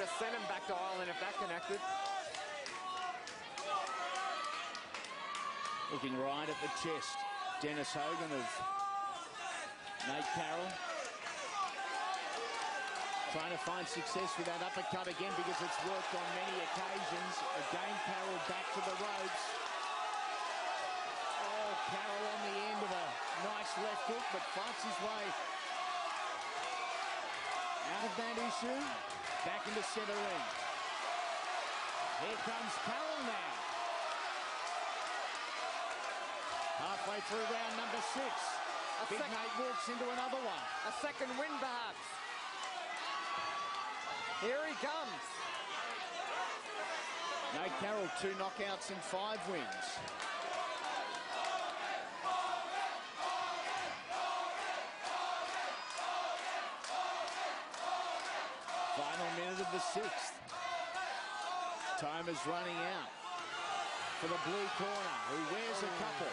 would have sent him back to Ireland if that connected. Looking right at the chest. Dennis Hogan of Nate Carroll. Trying to find success with that uppercut again because it's worked on many occasions. Again, Carroll back to the ropes. Oh, Carroll on the end of a nice left hook, but fights his way out of that issue. Back into center ring. Here comes Carroll now. Halfway through round number six. A Big Nate walks into another one. A second win, perhaps. Here he comes. Nate Carroll, two knockouts and five wins. Of the sixth. Time is running out for the blue corner, who wears a couple.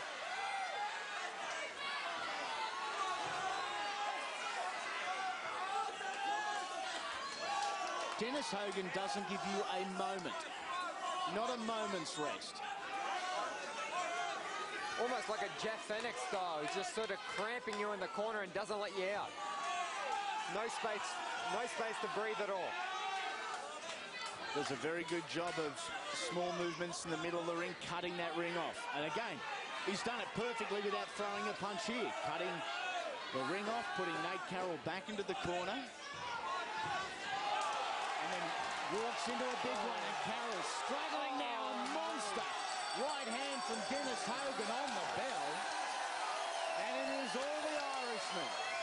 Dennis Hogan doesn't give you a moment, not a moment's rest. Almost like a Jeff Fenech style. He's just sort of cramping you in the corner and doesn't let you out. No space, no space to breathe at all. Does a very good job of small movements in the middle of the ring, cutting that ring off. And again, he's done it perfectly without throwing a punch here. Cutting the ring off, putting Nate Carroll back into the corner. And then walks into a big one, and Carroll struggling now, a monster. Right hand from Dennis Hogan on the bell. And it is all the Irishmen.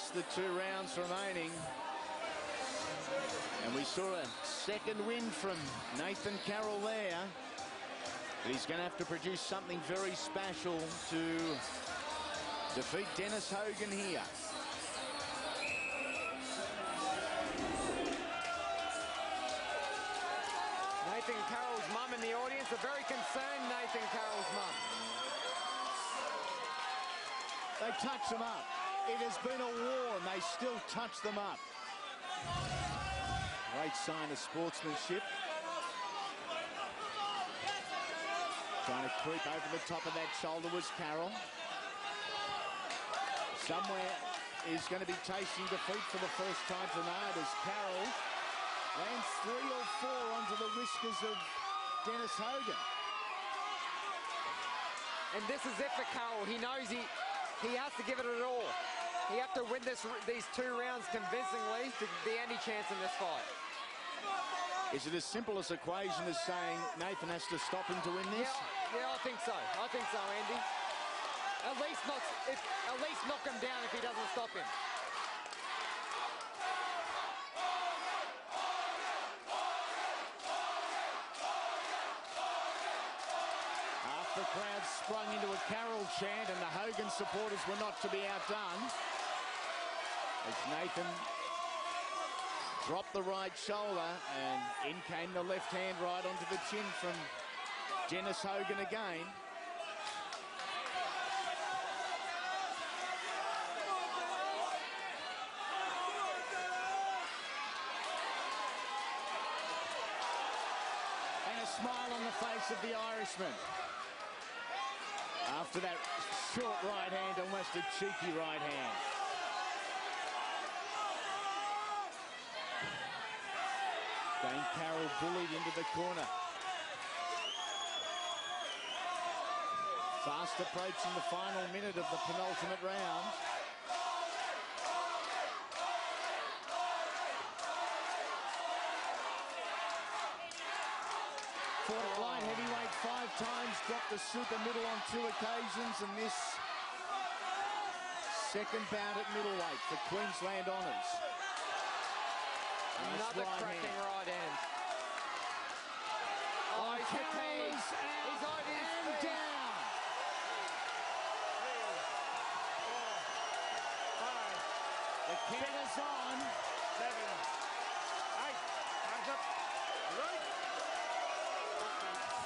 Just the two rounds remaining. And we saw a second win from Nathan Carroll there. But he's going to have to produce something very special to defeat Dennis Hogan here. Nathan Carroll's mum in the audience, a very concerned Nathan Carroll's mum. They touch them up. It has been a war and they still touch them up. Great sign of sportsmanship. Trying to creep over the top of that shoulder was Carroll. Somewhere is going to be tasting defeat for the first time tonight as Carroll lands three or four onto the whiskers of Dennis Hogan. And this is it for Carroll. He knows he, he has to give it at all. He has to win this, these two rounds convincingly to be any chance in this fight. Is it as simple as equation as saying Nathan has to stop him to win this? Yeah, yeah I think so. I think so, Andy. At least not, if, at least knock him down if he doesn't stop him. Half the crowd sprung into a Carroll chant and the Hogan supporters were not to be outdone. As Nathan dropped the right shoulder and in came the left hand right onto the chin from Dennis Hogan again. And a smile on the face of the Irishman. After that short right hand, almost a cheeky right hand. Dane Carroll bullied into the corner. Fast approaching the final minute of the penultimate round. Fought at heavyweight five times, dropped the super middle on two occasions, and this second bout at middleweight for Queensland Honours. Another right cracking hand. right hand. Oh, he's Carroll out He's on his and feet. down. The count is on. Seven. Eight. Time's up. Right.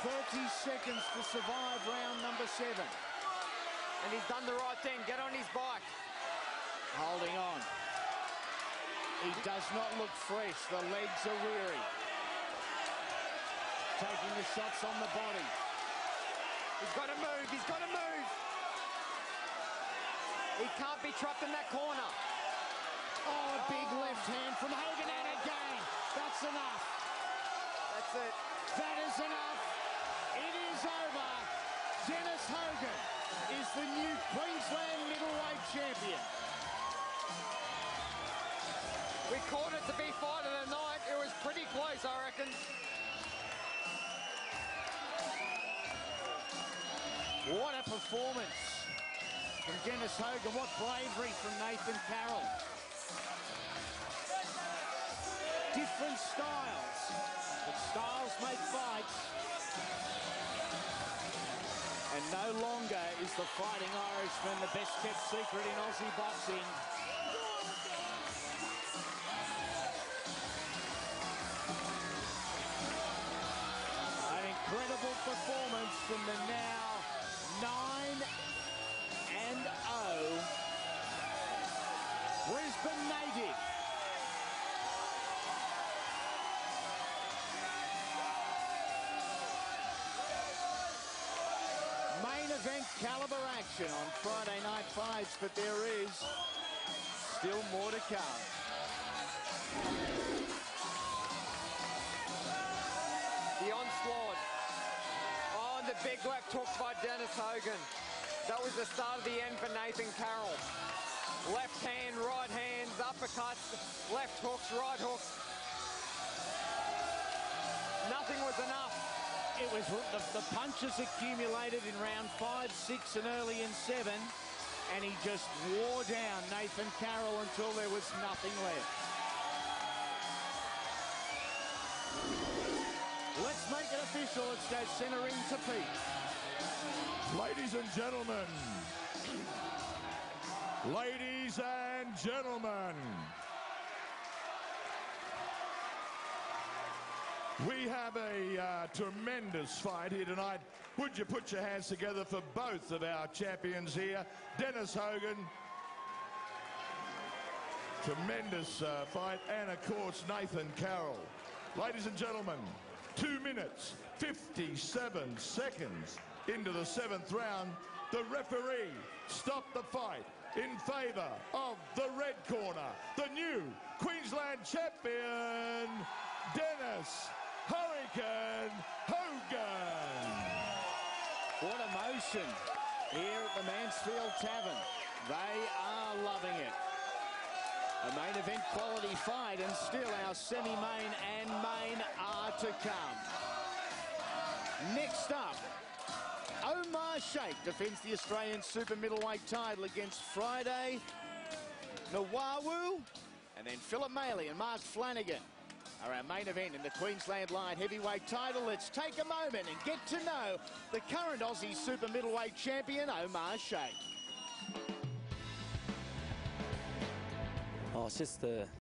30 seconds to survive round number seven. And he's done the right thing. Get on his bike. Holding on. He does not look fresh. The legs are weary. Taking the shots on the body. He's got to move. He's got to move. He can't be trapped in that corner. Oh, a big left hand from Hogan, and again, that's enough. That's it. That is enough. It is over. Dennis Hogan is the new Queensland middleweight champion. We called it to be fight of the night. It was pretty close, I reckon. What a performance from Dennis Hogan. What bravery from Nathan Carroll. Different styles, but styles make fights. And no longer is the Fighting Irishman the best kept secret in Aussie boxing. Event caliber action on Friday night fights, but there is still more to come. The onslaught. Oh, the big left hook by Dennis Hogan. That was the start of the end for Nathan Carroll. Left hand, right hands, uppercuts, left hooks, right hooks. Nothing was enough. It was the, the punches accumulated in round five, six, and early in seven, and he just wore down Nathan Carroll until there was nothing left. Let's make it official. Let's go centre ring to Pete. Ladies and gentlemen. Ladies and gentlemen. We have a uh, tremendous fight here tonight. Would you put your hands together for both of our champions here? Dennis Hogan. Tremendous uh, fight. And of course, Nathan Carroll. Ladies and gentlemen, two minutes, 57 seconds into the seventh round. The referee stopped the fight in favour of the red corner, the new Queensland champion, Dennis Hurricane Hogan. What emotion here at the Mansfield Tavern. They are loving it. A main event quality fight and still our semi-main and main are to come. Next up, Omar Sheikh defends the Australian super middleweight title against Friday Nawawu and then Philip Maley and Mark Flanagan are our main event in the Queensland light heavyweight title. Let's take a moment and get to know the current Aussie super middleweight champion, Omar Sheikh. Oh, it's just the